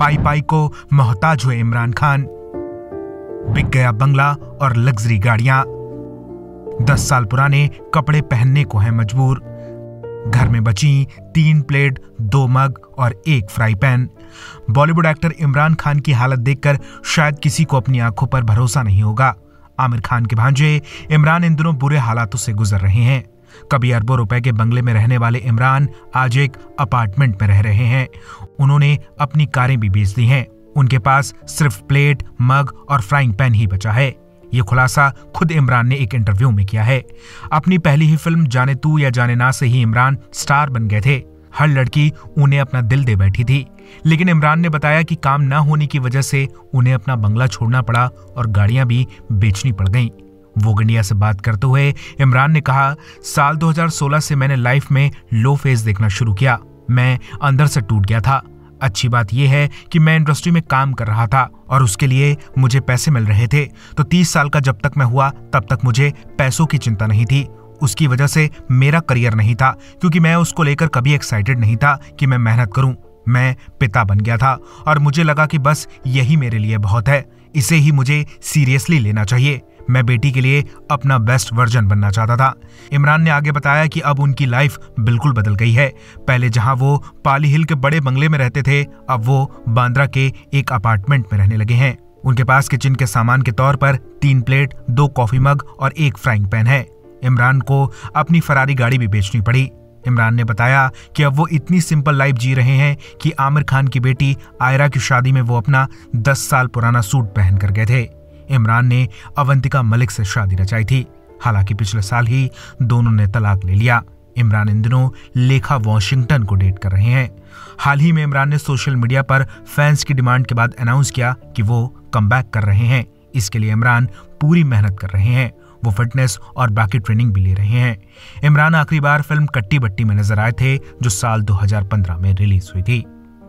पाई पाई को मोहताज हुए इमरान खान। बिक गया बंगला और लग्जरी गाड़ियाँ। दस साल पुराने कपड़े पहनने को है मजबूर। घर में बची तीन प्लेट, दो मग और एक fry pan. Bollywood actor Imran Khan की हालत देखकर शायद किसी को अपनी आँखों पर भरोसा नहीं होगा। आमिर खान के भांजे इमरान इन दिनों बुरे हालातों से गुजर रहे हैं। कभी अरबों रुपए के बंगले में रहने वाले इमरान आज एक अपार्टमेंट में रह रहे हैं। उन्होंने अपनी कारें भी बेच दी हैं। उनके पास सिर्फ़ प्लेट, मग और फ्राइंग पैन ही बचा है। ये खुलासा खुद इमरान ने एक इंटरव्यू में किया है। अपनी पहली ही फ़िल्म जाने तू या जाने ना से ही इमरान स्टार बन गए थे। हर लड़की उन्हें अपना दिल दे बैठी थी। लेकिन इमरान ने बताया कि काम ना होने की वजह से उन्हें अपना बंगला छोड़ना पड़ा और गाड़ियाँ भी बेचनी पड़ गईं। वोग इंडिया से बात करते हुए इमरान ने कहा, साल 2016 से मैंने लाइफ में लो फ़ेज़ देखना शुरू किया। मैं अंदर से टूट गया था। अच्छी बात यह है कि मैं इंडस्ट्री में काम कर रहा था और उसके लिए मुझे पैसे मिल रहे थे। तो तीस साल का जब तक मैं हुआ, तब तक मुझे पैसों की चिंता नहीं थी। उसकी वजह से मेरा करियर नहीं था, क्योंकि मैं उसको लेकर कभी एक्साइटेड नहीं था कि मैं मेहनत करूँ। मैं पिता बन गया था और मुझे लगा कि बस यही मेरे लिए बहुत है। इसे ही मुझे सीरियसली लेना चाहिए। मैं बेटी के लिए अपना बेस्ट वर्जन बनना चाहता था। इमरान ने आगे बताया कि अब उनकी लाइफ बिल्कुल बदल गई है। पहले जहाँ वो पाली हिल के बड़े बंगले में रहते थे, अब वो बांद्रा के एक अपार्टमेंट में रहने लगे हैं। उनके पास किचन के सामान के तौर पर तीन प्लेट, दो कॉफ़ी मग और एक फ्राइंग पैन है। इमरान को अपनी फरारी गाड़ी भी बेचनी पड़ी। इमरान ने बताया कि अब वो इतनी सिंपल लाइफ जी रहे हैं कि आमिर खान की बेटी आयरा की शादी में वो अपना दस साल पुराना सूट पहन कर गए थे। इमरान ने अवंतिका मलिक से शादी रचाई थी। हालाँकि पिछले साल ही दोनों ने तलाक ले लिया। इमरान इन दिनों लेखा वॉशिंगटन को डेट कर रहे हैं। हाल ही में इमरान ने सोशल मीडिया पर फैंस की डिमांड के बाद अनाउंस किया कि वो कम कर रहे हैं। इसके लिए इमरान पूरी मेहनत कर रहे हैं। वो फिटनेस और बाकी ट्रेनिंग भी ले रहे हैं। इमरान आखिरी बार फ़िल्म कट्टी बट्टी में नज़र आए थे, जो साल 2015 में रिलीज़ हुई थी।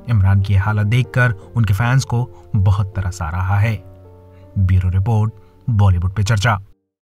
इमरान की हालत देखकर उनके फैंस को बहुत तरस आ रहा है। ब्यूरो रिपोर्ट, बॉलीवुड पे चर्चा।